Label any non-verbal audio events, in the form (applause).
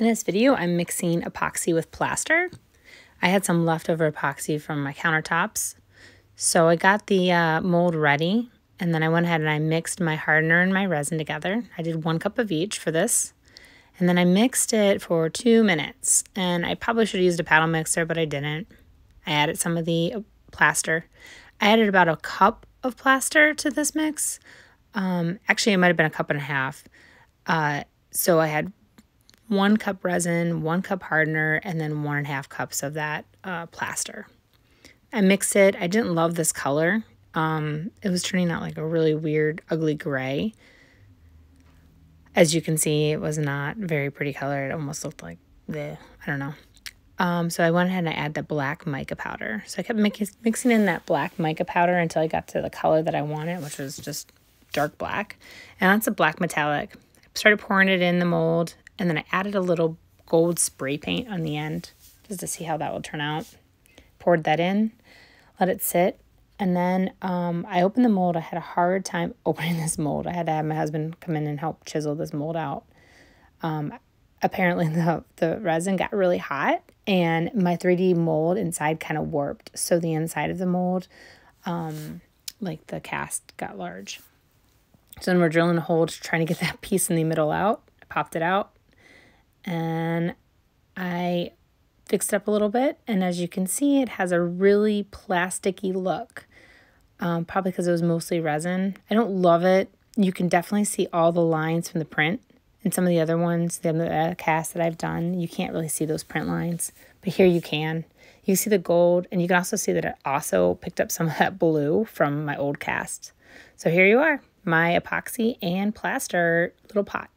In this video, I'm mixing epoxy with plaster. I had some leftover epoxy from my countertops. So I got the uh, mold ready and then I went ahead and I mixed my hardener and my resin together. I did one cup of each for this. And then I mixed it for two minutes. And I probably should have used a paddle mixer, but I didn't. I added some of the uh, plaster. I added about a cup of plaster to this mix. Um, actually, it might have been a cup and a half. Uh, so I had one cup resin, one cup hardener, and then one and a half cups of that uh, plaster. I mixed it. I didn't love this color. Um, it was turning out like a really weird, ugly gray. As you can see, it was not very pretty color. It almost looked like the, I don't know. Um, so I went ahead and I add the black mica powder. So I kept mix mixing in that black mica powder until I got to the color that I wanted, which was just dark black. And that's a black metallic. I started pouring it in the mold and then I added a little gold spray paint on the end just to see how that will turn out. Poured that in, let it sit, and then um, I opened the mold. I had a hard time (laughs) opening this mold. I had to have my husband come in and help chisel this mold out. Um, apparently, (laughs) the, the resin got really hot, and my 3D mold inside kind of warped. So the inside of the mold, um, like the cast, got large. So then we're drilling a hole to trying to get (laughs) that piece in the middle out. I popped it out, and I fixed it up a little bit. And as you can see, it has a really plasticky look, um, probably because it was mostly resin. I don't love it. You can definitely see all the lines from the print. And some of the other ones, the other casts that I've done, you can't really see those print lines. But here you can. You see the gold, and you can also see that it also picked up some of that blue from my old cast. So here you are, my epoxy and plaster little pot.